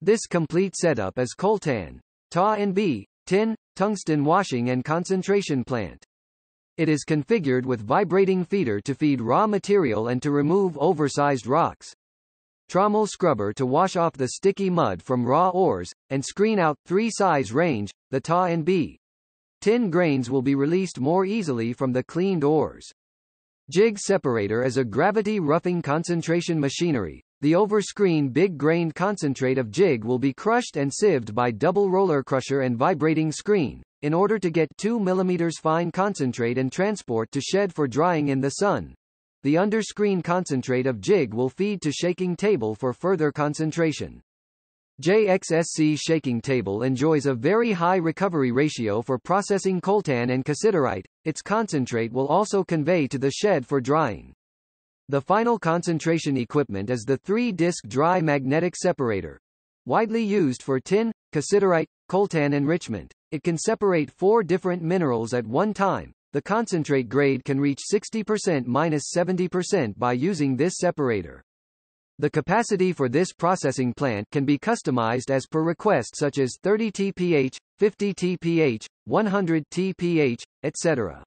This complete setup is coltan, Ta-NB, tin, tungsten washing and concentration plant. It is configured with vibrating feeder to feed raw material and to remove oversized rocks. Trommel scrubber to wash off the sticky mud from raw ores, and screen out three size range, the Ta-Nb. Tin grains will be released more easily from the cleaned ores. Jig separator is a gravity roughing concentration machinery. The over-screen big-grained concentrate of jig will be crushed and sieved by double roller crusher and vibrating screen, in order to get 2 mm fine concentrate and transport to shed for drying in the sun. The under-screen concentrate of jig will feed to shaking table for further concentration. JXSC shaking table enjoys a very high recovery ratio for processing coltan and cassiterite, its concentrate will also convey to the shed for drying. The final concentration equipment is the three-disc dry magnetic separator. Widely used for tin, cassiterite, coltan enrichment. It can separate four different minerals at one time. The concentrate grade can reach 60% minus 70% by using this separator. The capacity for this processing plant can be customized as per request such as 30 TPH, 50 TPH, 100 TPH, etc.